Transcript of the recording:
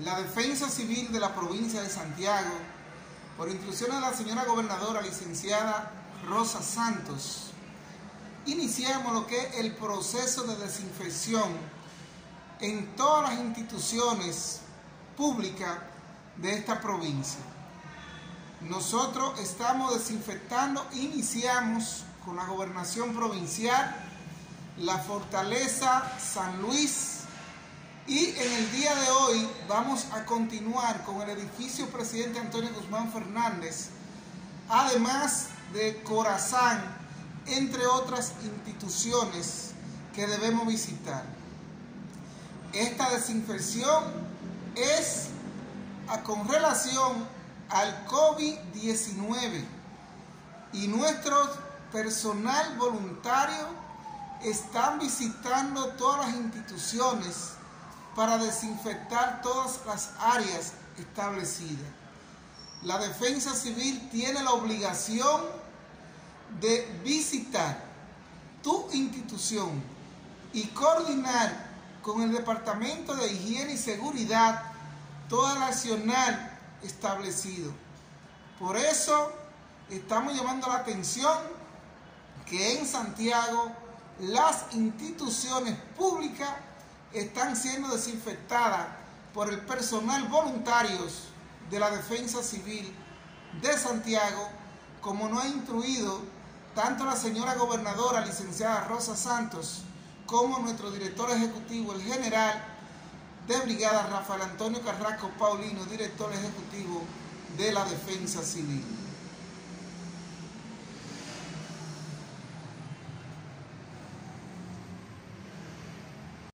la defensa civil de la provincia de Santiago, por instrucciones de la señora gobernadora licenciada Rosa Santos, iniciamos lo que es el proceso de desinfección en todas las instituciones públicas de esta provincia. Nosotros estamos desinfectando, iniciamos con la gobernación provincial, la fortaleza San Luis, y en el día de hoy vamos a continuar con el edificio presidente Antonio Guzmán Fernández, además de Corazán, entre otras instituciones que debemos visitar. Esta desinfección es con relación al COVID-19 y nuestro personal voluntario están visitando todas las instituciones para desinfectar todas las áreas establecidas. La defensa civil tiene la obligación de visitar tu institución y coordinar con el Departamento de Higiene y Seguridad todo el accionar establecido. Por eso estamos llamando la atención que en Santiago las instituciones públicas están siendo desinfectadas por el personal voluntarios de la Defensa Civil de Santiago, como no ha instruido tanto la señora gobernadora, licenciada Rosa Santos, como nuestro director ejecutivo, el general de brigada Rafael Antonio Carrasco Paulino, director ejecutivo de la Defensa Civil.